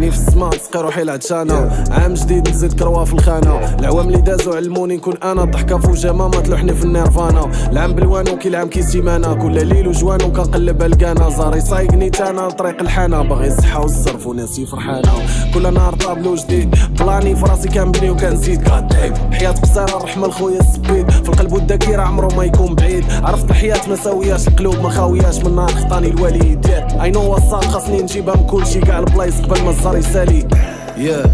عيني في السما تسقي روحي العطشانة عام جديد نزيد كروة في الخانة. العوام اللي دازو علموني نكون أنا. ضحكة فوجة ما تلوحني في النيرفانا. العام بالوانو كي العام كي سيمانة كل ليل وجوانو كنقلب الكانا زاري صايقني تانا. لطريق الحانة. باغي الصحة والصرف وناسي فرحانة. كل نهار طابلو جديد. بلاني فراسي كنبني وكنزيد كاديم حياة قصيرة الرحمة لخويا السبيد. في القلب والذاكرة عمرو ما يكون بعيد. عرفت الحياة ما ساوياش. القلوب ما خاوياش. من نهار خطاني الوالدات اي نو وصات خاصني نجيبها من كلشي كاع البلايص قبل ما الزار يسالي yeah.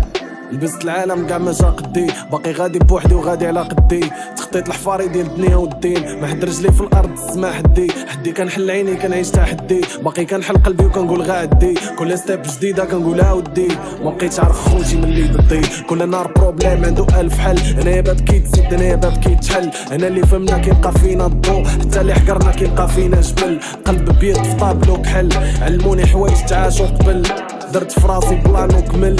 لبست العالم كاع ما جا قدي. باقي غادي بوحدي وغادي على قدي. تخطيط الحفاري ديال الدنيا والدين ما حد رجلي في الأرض السما حدي. حدي كنحل عيني كنعيش تحدي باقي كنحل قلبي وكنقول غادي. كل step جديدة كنقولها ودي ما بقيتش عارف خوتي من اللي ضدي. كل نهار problème عنده ألف حل. أنا ببكي تزيد أنا ببكي تحل. أنا اللي فهمنا كيلقى فينا الضو حتى اللي حقرنا كيلقى فينا جبل. قلب بيض في طابلو كحل. علموني حوايج تعاشو قبل. درت فراسي بلان وكمل